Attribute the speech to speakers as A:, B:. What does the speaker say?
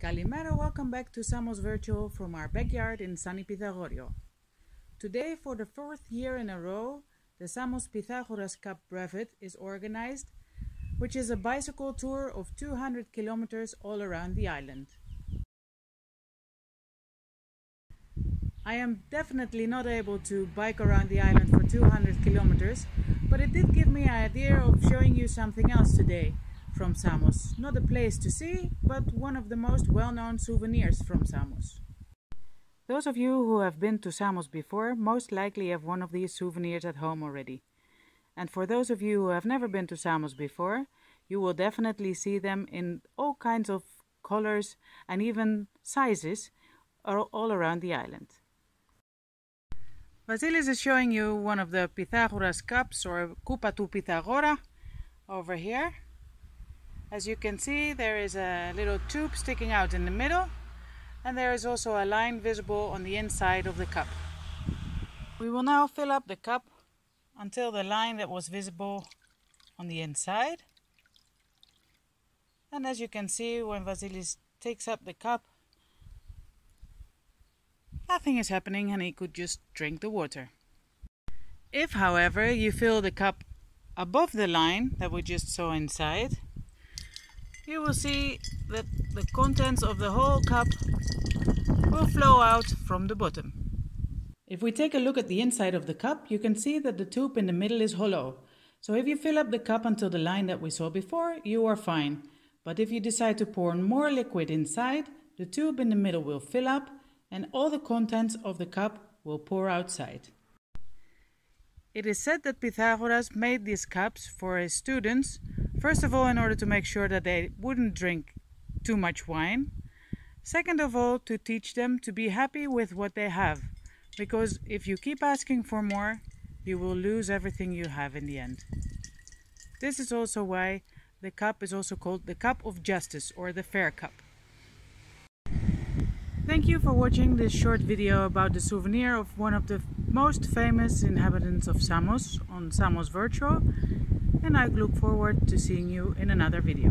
A: Kalimera, welcome back to Samos Virtual from our backyard in sunny Pythagorio. Today, for the fourth year in a row, the Samos Pythagoras Cup Brevet is organized, which is a bicycle tour of 200 kilometers all around the island. I am definitely not able to bike around the island for 200 kilometers, but it did give me an idea of showing you something else today from Samos. Not a place to see, but one of the most well-known souvenirs from Samos. Those of you who have been to Samos before most likely have one of these souvenirs at home already. And for those of you who have never been to Samos before, you will definitely see them in all kinds of colors and even sizes all around the island. Vasilis is showing you one of the Pythagoras cups or Coupa tu Pythagora over here. As you can see there is a little tube sticking out in the middle and there is also a line visible on the inside of the cup. We will now fill up the cup until the line that was visible on the inside. And as you can see when Vasilis takes up the cup nothing is happening and he could just drink the water. If however you fill the cup above the line that we just saw inside you will see that the contents of the whole cup will flow out from the bottom. If we take a look at the inside of the cup, you can see that the tube in the middle is hollow. So if you fill up the cup until the line that we saw before, you are fine. But if you decide to pour more liquid inside, the tube in the middle will fill up and all the contents of the cup will pour outside. It is said that Pythagoras made these cups for his students First of all, in order to make sure that they wouldn't drink too much wine. Second of all, to teach them to be happy with what they have. Because if you keep asking for more, you will lose everything you have in the end. This is also why the cup is also called the cup of justice or the fair cup. Thank you for watching this short video about the souvenir of one of the most famous inhabitants of Samos on Samos Virtual and I look forward to seeing you in another video.